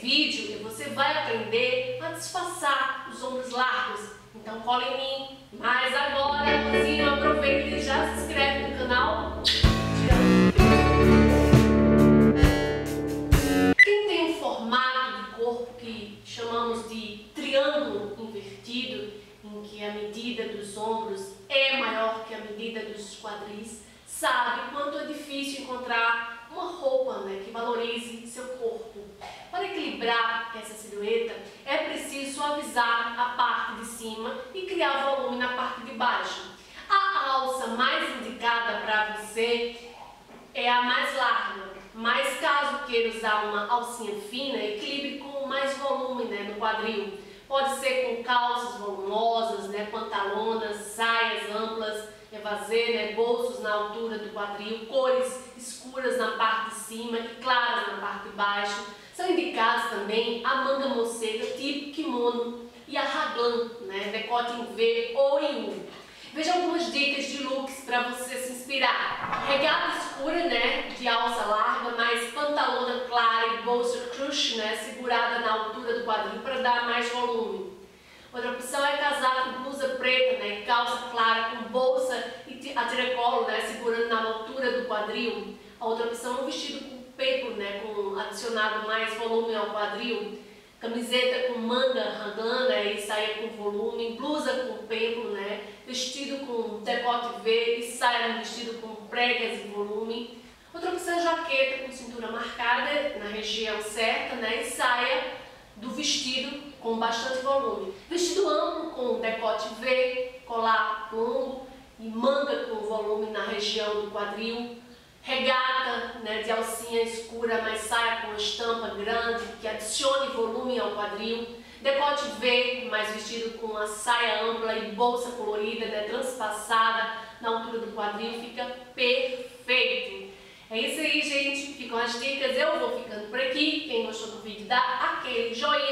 vídeo você vai aprender a disfarçar os ombros largos. Então cola em mim. Mas agora, cozinho, aproveita e já se inscreve no canal. Quem tem um formato de corpo que chamamos de triângulo invertido, em que a medida dos ombros é maior que a medida dos quadris, sabe quanto é difícil encontrar uma roupa né, que valorize seu corpo. Para equilibrar essa silhueta, é preciso suavizar a parte de cima e criar volume na parte de baixo. A alça mais indicada para você é a mais larga, mas caso queira usar uma alcinha fina, equilibre com mais volume né, no quadril. Pode ser com calças volumosas, né, pantalonas, saias amplas, evasê, né, bolsos na altura do quadril, cores escuras na parte de cima e claras na parte de baixo. São indicados também a manga morcega tipo kimono e a raglan, né, decote em V ou em U. Veja algumas dicas de looks para você se inspirar. Regata escura, né, de alça larga, mais pantalona clara e bolsa crush, né, segurada na altura do quadril para dar mais volume. Outra opção é casar com blusa preta, né, calça clara com bolsa e a tiracolo, né, segurando na altura do quadril. A outra opção é um vestido com peito, né, com adicionado mais volume ao quadril. Camiseta com manga raglan, né, e saia com volume, blusa com peito, né, vestido com decote V e saia vestido com pregas e volume. Outra opção é jaqueta com cintura marcada na região certa, né, e saia do vestido com bastante volume. Vestido amplo com decote V, colar longo e manga com volume na região do quadril. Regata né, de alcinha escura, mas saia com estampa grande que adicione volume ao quadril. Decote V, mais vestido com uma saia ampla e bolsa colorida, né, transpassada na altura do quadril, fica perfeito. É isso aí, gente. Ficam as dicas. Eu vou ficando por aqui. Quem gostou do vídeo, dá aquele joinha.